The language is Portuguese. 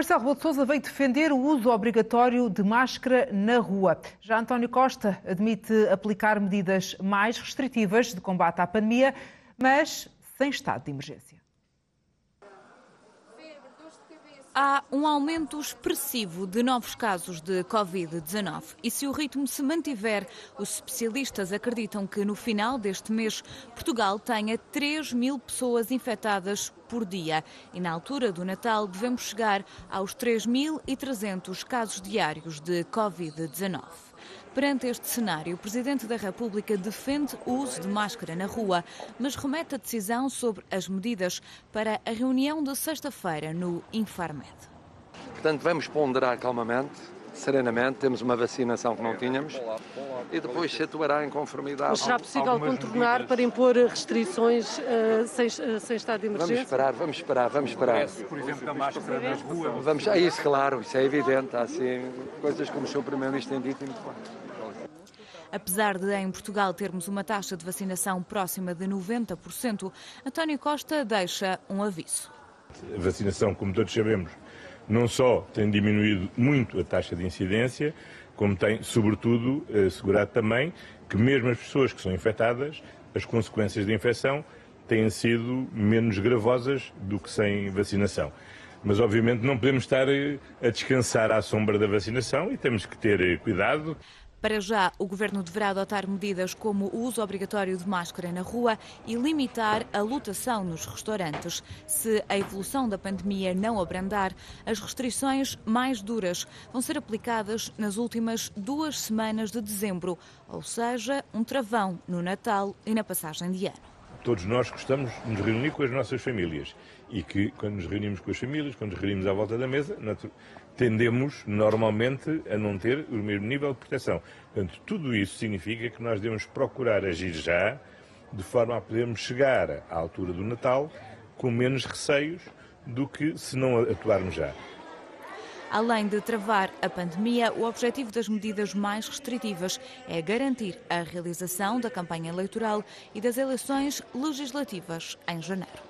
Marcelo Rebelo de Sousa veio defender o uso obrigatório de máscara na rua. Já António Costa admite aplicar medidas mais restritivas de combate à pandemia, mas sem estado de emergência. Há um aumento expressivo de novos casos de Covid-19 e se o ritmo se mantiver, os especialistas acreditam que no final deste mês Portugal tenha 3 mil pessoas infectadas por dia e na altura do Natal devemos chegar aos 3.300 casos diários de Covid-19. Perante este cenário, o Presidente da República defende o uso de máscara na rua, mas remete a decisão sobre as medidas para a reunião de sexta-feira no Infarmed. Portanto, vamos ponderar calmamente, serenamente, temos uma vacinação que não tínhamos e depois se atuará em conformidade. Mas será possível contornar para impor restrições uh, sem, uh, sem estado de emergência? Vamos esperar, vamos esperar, vamos esperar. Por exemplo, da máscara nas ruas. Vamos, é isso, claro, isso é evidente. Há assim, coisas como o Sr. Primeiro-Ministro tem dito e muito bem. Apesar de em Portugal termos uma taxa de vacinação próxima de 90%, António Costa deixa um aviso. A vacinação, como todos sabemos, não só tem diminuído muito a taxa de incidência, como tem, sobretudo, assegurado também que mesmo as pessoas que são infectadas, as consequências da infecção têm sido menos gravosas do que sem vacinação. Mas, obviamente, não podemos estar a descansar à sombra da vacinação e temos que ter cuidado. Para já, o Governo deverá adotar medidas como o uso obrigatório de máscara na rua e limitar a lotação nos restaurantes. Se a evolução da pandemia não abrandar, as restrições mais duras vão ser aplicadas nas últimas duas semanas de dezembro, ou seja, um travão no Natal e na passagem de ano todos nós gostamos de nos reunir com as nossas famílias e que, quando nos reunimos com as famílias, quando nos reunimos à volta da mesa, tendemos normalmente a não ter o mesmo nível de proteção. Portanto, tudo isso significa que nós devemos procurar agir já, de forma a podermos chegar à altura do Natal com menos receios do que se não atuarmos já. Além de travar a pandemia, o objetivo das medidas mais restritivas é garantir a realização da campanha eleitoral e das eleições legislativas em janeiro.